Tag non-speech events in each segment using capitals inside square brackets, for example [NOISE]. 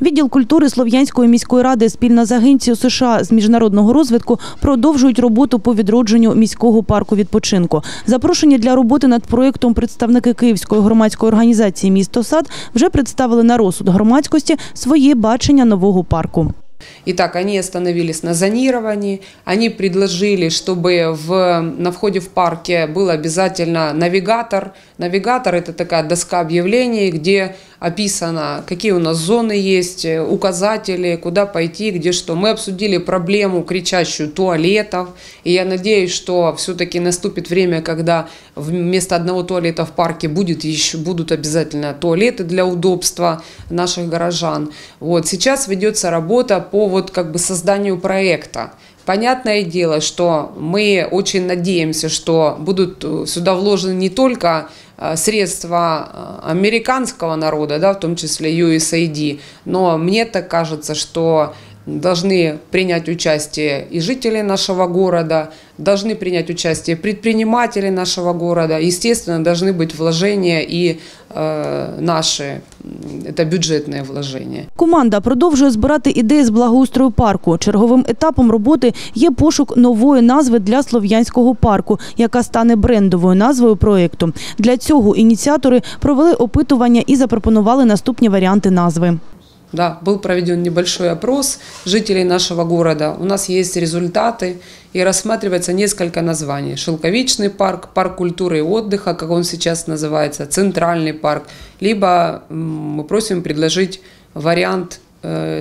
Відділ культури Слов'янської міської ради спільно з агенцією США з міжнародного розвитку продовжують роботу по відродженню міського парку відпочинку. Запрошені для роботи над проєктом представники Київської громадської організації Місто Сад вже представили на розсуд громадськості своє бачення нового парку. Итак, они остановились на зонировании, они предложили, чтобы в, на входе в парке был обязательно навигатор. Навигатор – это такая доска объявлений, где описано, какие у нас зоны есть, указатели, куда пойти, где что. Мы обсудили проблему кричащую туалетов, и я надеюсь, что все-таки наступит время, когда вместо одного туалета в парке будет еще, будут обязательно туалеты для удобства наших горожан. Вот. Сейчас ведется работа по вот как бы созданию проекта. Понятное дело, что мы очень надеемся, что будут э, сюда вложены не только э, средства э, американского народа, да, в том числе USAID, но мне так кажется, что должны принять участие и жители нашего города, должны принять участие предприниматели нашего города, естественно, должны быть вложения и э, наши, это бюджетне вложения. Команда продовжує збирати ідеї з благоустрою парку. Черговим етапом роботи є пошук нової назви для слов'янського парку, яка стане брендовою назвою проєкту. Для цього ініціатори провели опитування і запропонували наступні варіанти назви. Да, был проведен небольшой опрос жителей нашего города. У нас есть результаты и рассматривается несколько названий. Шелковичный парк, парк культуры и отдыха, как он сейчас называется, центральный парк. Либо мы просим предложить вариант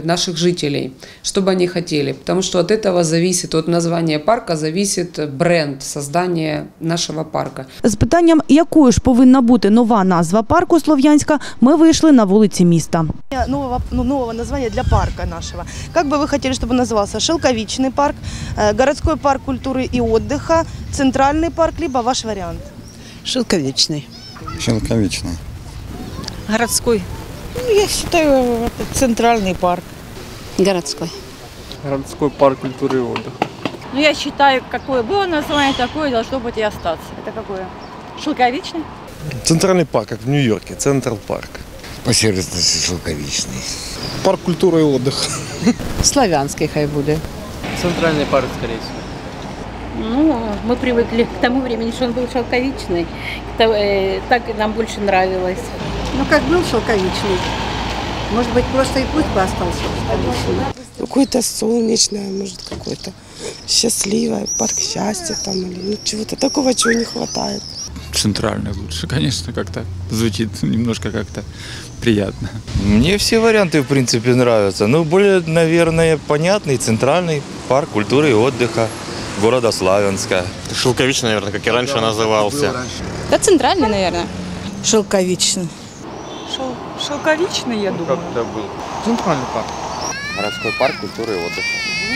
наших жителей, что бы они хотели. Потому что от этого зависит, от названия парка зависит бренд создания нашего парка. З питанням, якою ж повинна бути нова назва парку Слов'янська, ми вийшли на вулиці міста. нового, ну, нового названия для парка нашего. Как бы вы хотели, чтобы он назывался? Шелковичный парк, э, городской парк культуры и отдыха, центральный парк, либо ваш вариант? Шелковичный. Шелковичный. Городской. Ну, я считаю, это центральный парк. Городской. городской парк культуры и отдыха. Ну, я считаю, какое было название, такое должно быть и остаться. Это какое? Шелковичный? Центральный парк, как в Нью-Йорке, Централ парк. По сервисности шелковичный. Парк культуры и отдыха. Славянский хай буде. Центральный парк, скорее всего. Ну, мы привыкли к тому времени, что он был шелковичный. Э, так нам больше нравилось. Ну, как был шелковичный. Может быть, просто и пусть бы остался шелковичный. Какое-то солнечное, может, какое-то счастливое, парк счастья там, или ну, чего-то такого, чего не хватает. Центральный лучше, конечно, как-то звучит немножко как-то приятно. Мне все варианты, в принципе, нравятся. Ну, более, наверное, понятный центральный парк культуры и отдыха города Славянска. Шелковичный, наверное, как и раньше назывался. Да, центральный, наверное. Шелковичный. Шелковичный, я Как это был? Центральный парк. Городской парк культуры и отдыха.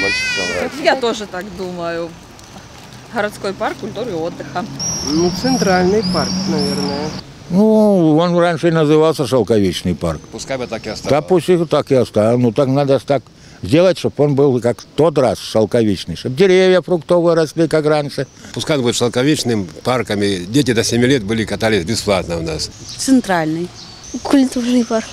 Больше всего нравится. Я тоже так думаю. Городской парк культуры и отдыха. Ну, центральный парк, наверное. Ну, он раньше и назывался Шелковичный парк. Пускай бы так и осталось. Да пусть их так и оставил. Ну, так надо так сделать, чтобы он был как в тот раз шелковичный. Чтобы деревья фруктовые росли, как раньше. Пускай будет шелковичным парком, и дети до 7 лет были, катались бесплатно у нас. Центральный. Культурный парк.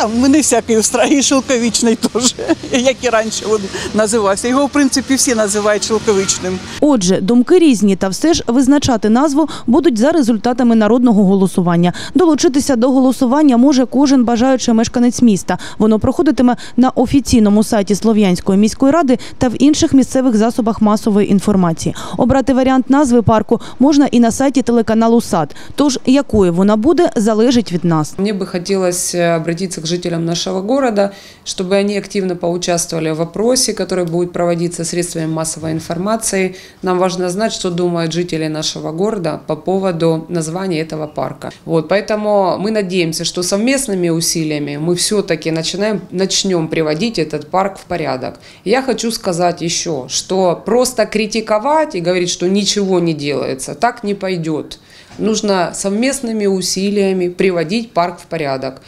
Там мене всякий устраює шелковичний теж, [LAUGHS] як і раніше він називався. Його, в принципі, всі називають шелковичним. Отже, думки різні, та все ж визначати назву будуть за результатами народного голосування. Долучитися до голосування може кожен бажаючий мешканець міста. Воно проходитиме на офіційному сайті Слов'янської міської ради та в інших місцевих засобах масової інформації. Обрати варіант назви парку можна і на сайті телеканалу САД. Тож якою вона буде, залежить від нас. Мне бы хотелось э, обратиться к жителям нашего города, чтобы они активно поучаствовали в опросе, который будет проводиться средствами массовой информации. Нам важно знать, что думают жители нашего города по поводу названия этого парка. Вот, поэтому мы надеемся, что совместными усилиями мы все-таки начинаем, начнем приводить этот парк в порядок. Я хочу сказать еще, что просто критиковать и говорить, что ничего не делается, так не пойдет. Нужно совместными усилиями приводить парк в порядок.